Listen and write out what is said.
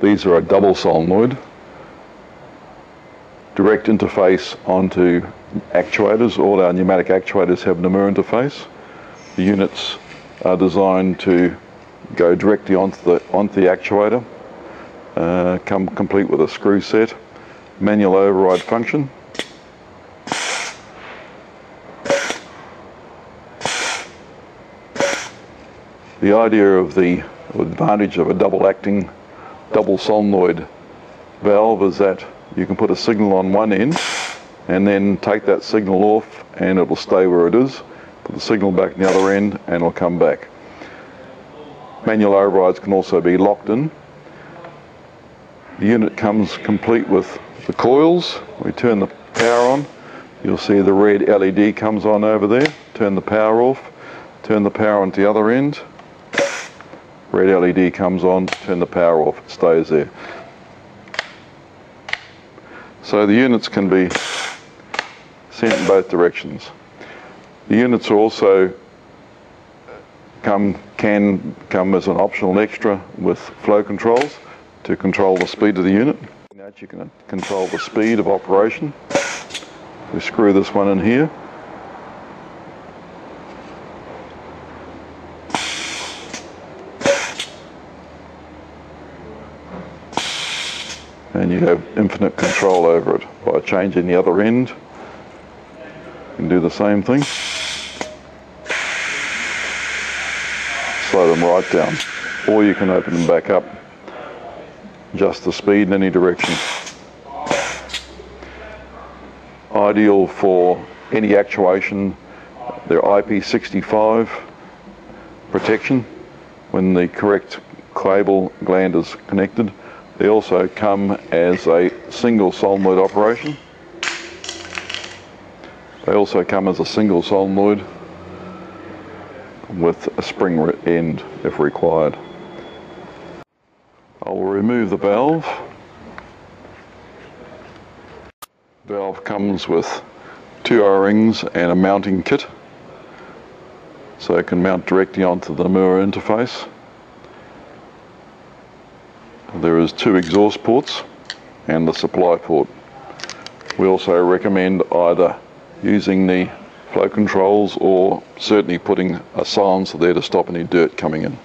These are a double solenoid, direct interface onto actuators. All our pneumatic actuators have NAMUR interface. The units are designed to go directly onto the, onto the actuator, uh, come complete with a screw set, manual override function. The idea of the advantage of a double acting double solenoid valve is that you can put a signal on one end and then take that signal off and it'll stay where it is. Put the signal back in the other end and it'll come back. Manual overrides can also be locked in. The unit comes complete with the coils. We turn the power on. You'll see the red LED comes on over there. Turn the power off. Turn the power on to the other end. Red LED comes on. Turn the power off. It stays there. So the units can be sent in both directions. The units also come can come as an optional extra with flow controls to control the speed of the unit. Now you can control the speed of operation. We screw this one in here. And you have infinite control over it by changing the other end. You can do the same thing. slow them right down. Or you can open them back up, adjust the speed in any direction. Ideal for any actuation. They're IP65 protection when the correct cable gland is connected. They also come as a single solenoid operation. They also come as a single solenoid with a spring end if required. I will remove the valve. Valve comes with two O-rings and a mounting kit so it can mount directly onto the NAMUR interface. There is two exhaust ports and the supply port. We also recommend either using the flow controls or certainly putting a silencer there to stop any dirt coming in.